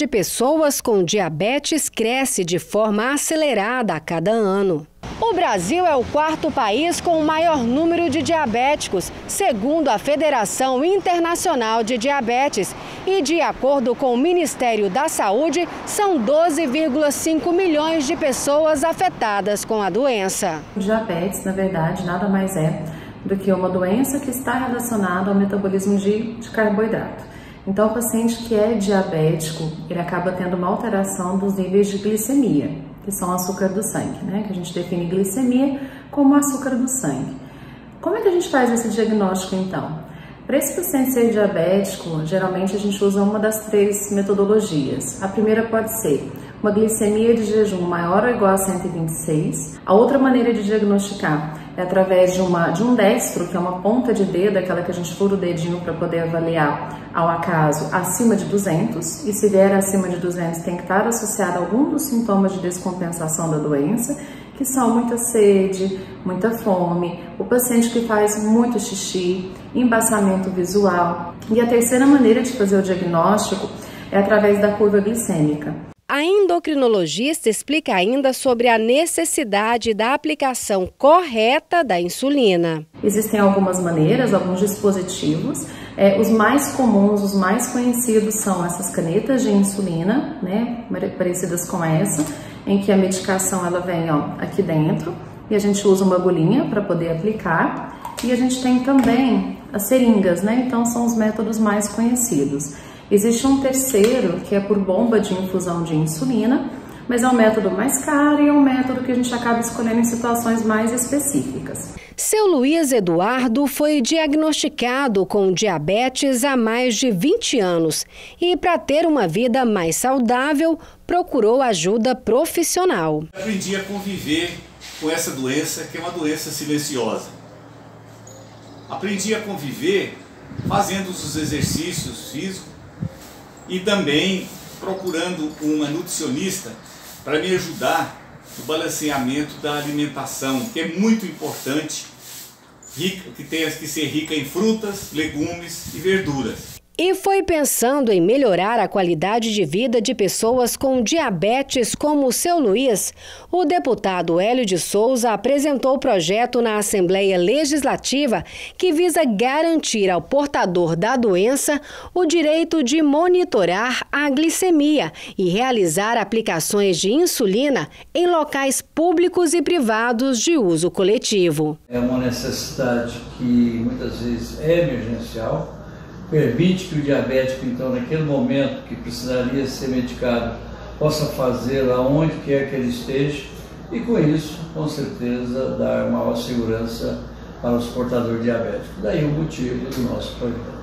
de pessoas com diabetes cresce de forma acelerada a cada ano. O Brasil é o quarto país com o maior número de diabéticos, segundo a Federação Internacional de Diabetes. E, de acordo com o Ministério da Saúde, são 12,5 milhões de pessoas afetadas com a doença. O diabetes, na verdade, nada mais é do que uma doença que está relacionada ao metabolismo de, de carboidrato. Então, o paciente que é diabético, ele acaba tendo uma alteração dos níveis de glicemia que são açúcar do sangue, né? Que a gente define glicemia como açúcar do sangue. Como é que a gente faz esse diagnóstico então? Para esse paciente ser diabético, geralmente a gente usa uma das três metodologias. A primeira pode ser uma glicemia de jejum maior ou igual a 126. A outra maneira de diagnosticar é através de, uma, de um destro, que é uma ponta de dedo, aquela que a gente fura o dedinho para poder avaliar ao acaso, acima de 200. E se vier acima de 200, tem que estar associado a algum dos sintomas de descompensação da doença, que são muita sede, muita fome, o paciente que faz muito xixi, embaçamento visual. E a terceira maneira de fazer o diagnóstico é através da curva glicêmica. A endocrinologista explica ainda sobre a necessidade da aplicação correta da insulina. Existem algumas maneiras, alguns dispositivos. É, os mais comuns, os mais conhecidos são essas canetas de insulina, né, parecidas com essa, em que a medicação ela vem ó, aqui dentro e a gente usa uma agulhinha para poder aplicar. E a gente tem também as seringas, né? Então são os métodos mais conhecidos. Existe um terceiro, que é por bomba de infusão de insulina, mas é um método mais caro e é um método que a gente acaba escolhendo em situações mais específicas. Seu Luiz Eduardo foi diagnosticado com diabetes há mais de 20 anos e, para ter uma vida mais saudável, procurou ajuda profissional. Aprendi a conviver com essa doença, que é uma doença silenciosa. Aprendi a conviver fazendo os exercícios físicos e também procurando uma nutricionista para me ajudar no balanceamento da alimentação, que é muito importante, que tem que ser rica em frutas, legumes e verduras. E foi pensando em melhorar a qualidade de vida de pessoas com diabetes como o seu Luiz, o deputado Hélio de Souza apresentou o projeto na Assembleia Legislativa que visa garantir ao portador da doença o direito de monitorar a glicemia e realizar aplicações de insulina em locais públicos e privados de uso coletivo. É uma necessidade que muitas vezes é emergencial permite que o diabético, então, naquele momento que precisaria ser medicado, possa fazer aonde quer que ele esteja e, com isso, com certeza, dar maior segurança para os portadores diabéticos. Daí o motivo do nosso projeto.